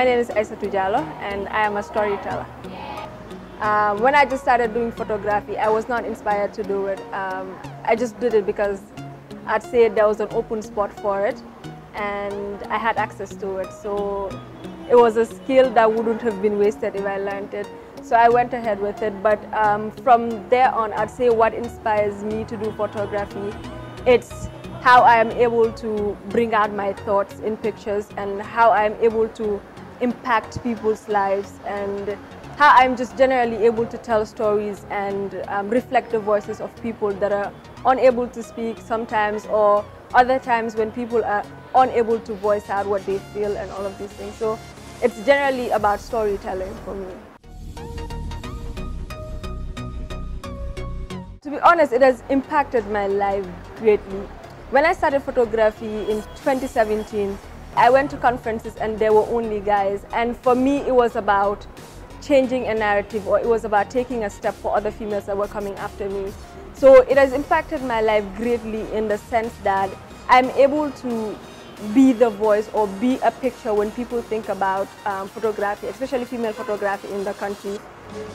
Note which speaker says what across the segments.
Speaker 1: My name is Isatou Jallow and I am a storyteller. Um, when I just started doing photography, I was not inspired to do it. Um, I just did it because I'd say there was an open spot for it and I had access to it. So it was a skill that wouldn't have been wasted if I learned it. So I went ahead with it. But um, from there on, I'd say what inspires me to do photography, it's how I am able to bring out my thoughts in pictures and how I am able to impact people's lives and how I'm just generally able to tell stories and um, reflect the voices of people that are unable to speak sometimes or other times when people are unable to voice out what they feel and all of these things. So it's generally about storytelling for me. To be honest, it has impacted my life greatly. When I started photography in 2017, I went to conferences and there were only guys. And for me, it was about changing a narrative or it was about taking a step for other females that were coming after me. So it has impacted my life greatly in the sense that I'm able to be the voice or be a picture when people think about um, photography, especially female photography in the country.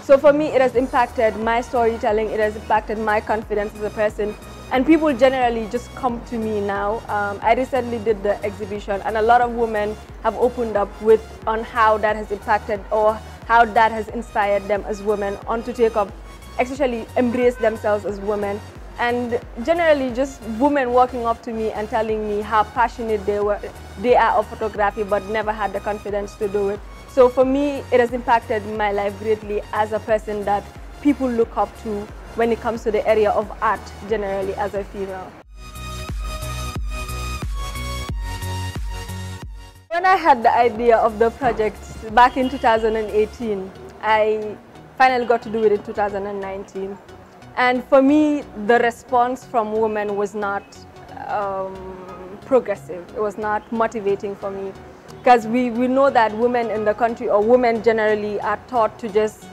Speaker 1: So for me, it has impacted my storytelling, it has impacted my confidence as a person, and people generally just come to me now. Um, I recently did the exhibition and a lot of women have opened up with on how that has impacted or how that has inspired them as women on to take up, especially embrace themselves as women. And generally just women walking up to me and telling me how passionate they were, they are of photography but never had the confidence to do it. So for me, it has impacted my life greatly as a person that people look up to when it comes to the area of art generally as a female. When I had the idea of the project back in 2018, I finally got to do it in 2019. And for me, the response from women was not um, progressive. It was not motivating for me. Because we, we know that women in the country or women generally are taught to just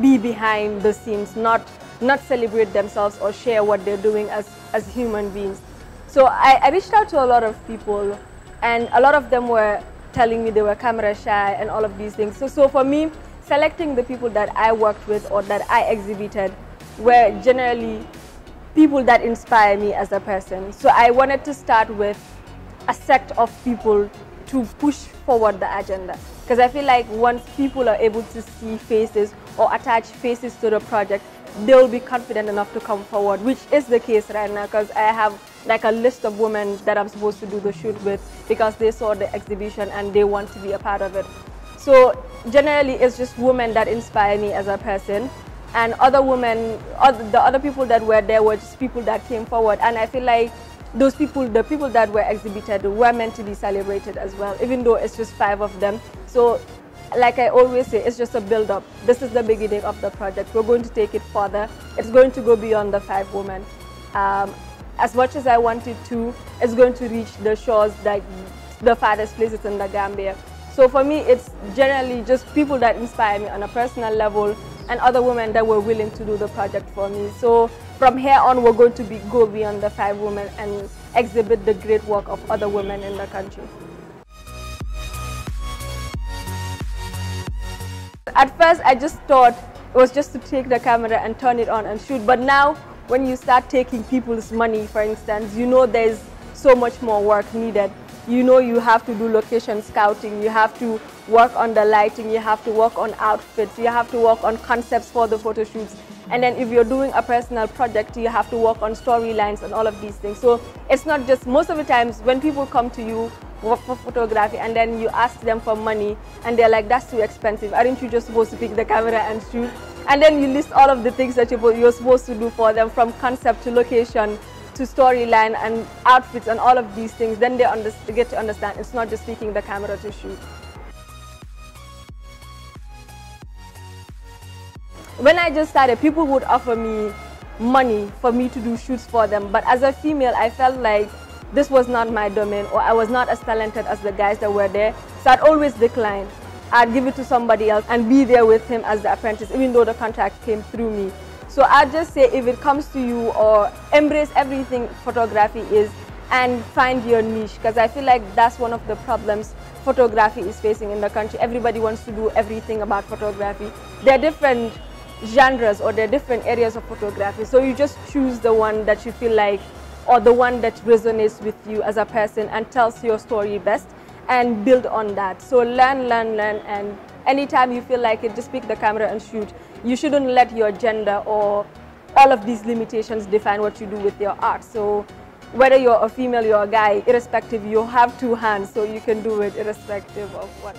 Speaker 1: be behind the scenes, not not celebrate themselves or share what they're doing as, as human beings. So I, I reached out to a lot of people and a lot of them were telling me they were camera shy and all of these things. So, so for me, selecting the people that I worked with or that I exhibited were generally people that inspire me as a person. So I wanted to start with a sect of people to push forward the agenda. Because I feel like once people are able to see faces or attach faces to the project, they will be confident enough to come forward, which is the case right now because I have like a list of women that I'm supposed to do the shoot with because they saw the exhibition and they want to be a part of it. So generally it's just women that inspire me as a person and other women, the other people that were there were just people that came forward and I feel like those people, the people that were exhibited were meant to be celebrated as well, even though it's just five of them. So like I always say, it's just a build-up. This is the beginning of the project. We're going to take it further. It's going to go beyond the five women. Um, as much as I wanted to, it's going to reach the shores like the farthest places in the Gambia. So for me, it's generally just people that inspire me on a personal level and other women that were willing to do the project for me. So from here on, we're going to be, go beyond the five women and exhibit the great work of other women in the country. At first, I just thought it was just to take the camera and turn it on and shoot. But now, when you start taking people's money, for instance, you know there's so much more work needed. You know you have to do location scouting, you have to work on the lighting, you have to work on outfits, you have to work on concepts for the photo shoots. And then if you're doing a personal project, you have to work on storylines and all of these things. So it's not just, most of the times when people come to you for photography and then you ask them for money and they're like, that's too expensive. Aren't you just supposed to pick the camera and shoot? And then you list all of the things that you're supposed to do for them from concept to location to storyline and outfits and all of these things. Then they, get to understand it's not just picking the camera to shoot. When I just started, people would offer me money for me to do shoots for them. But as a female, I felt like this was not my domain or I was not as talented as the guys that were there. So I'd always decline. I'd give it to somebody else and be there with him as the apprentice, even though the contract came through me. So I'd just say if it comes to you or embrace everything photography is and find your niche because I feel like that's one of the problems photography is facing in the country. Everybody wants to do everything about photography. There are different genres or there are different areas of photography. So you just choose the one that you feel like or the one that resonates with you as a person and tells your story best and build on that. So learn, learn, learn and anytime you feel like it, just pick the camera and shoot. You shouldn't let your gender or all of these limitations define what you do with your art. So whether you're a female, you're a guy, irrespective, you have two hands, so you can do it irrespective of what.